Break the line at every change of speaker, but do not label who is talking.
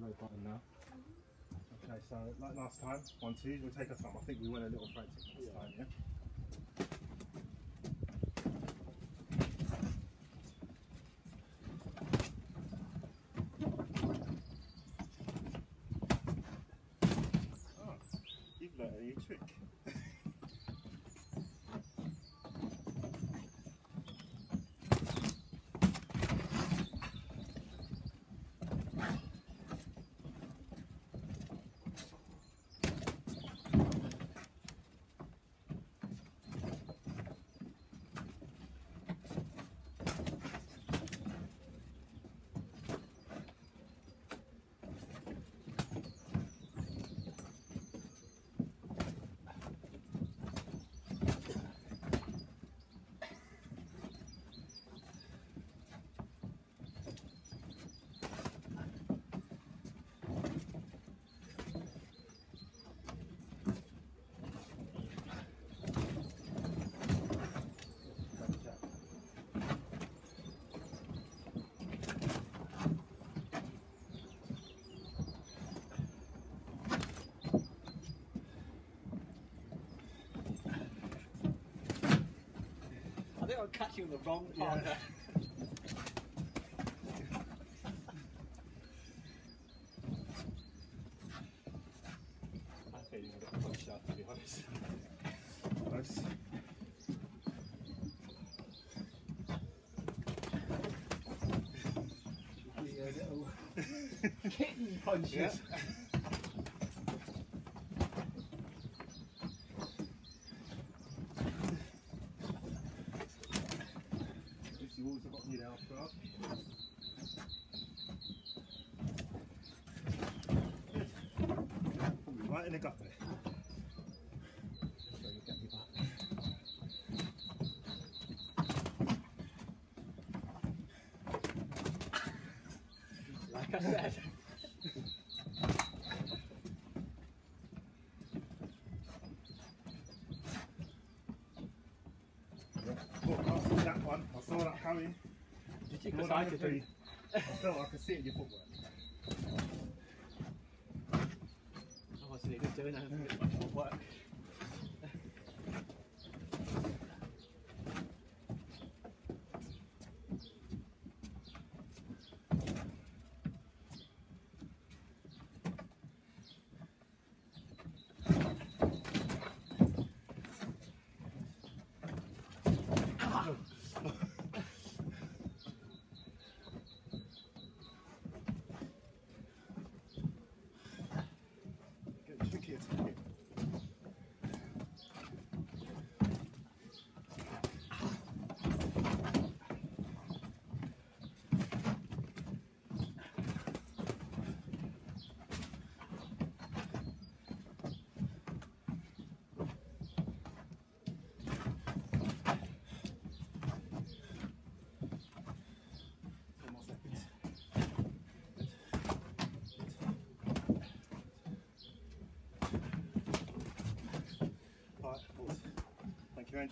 button now. Okay, so like last time, one, two, we'll take our time. I think we went a little frantic this time, yeah? Oh, you've learned a new trick.
I think I'm catching the wrong part.
Yeah.
I'm feeling a bit pushed up, to be honest.
Close.
The, little kitten punches.
Yeah. In the gut there.
So you get me back. Like I said.
I saw that one. I saw that coming.
Did you? Because I
than I felt I could see it in your footwork.
Wasn't even doing anything. Was much more work.
Alright,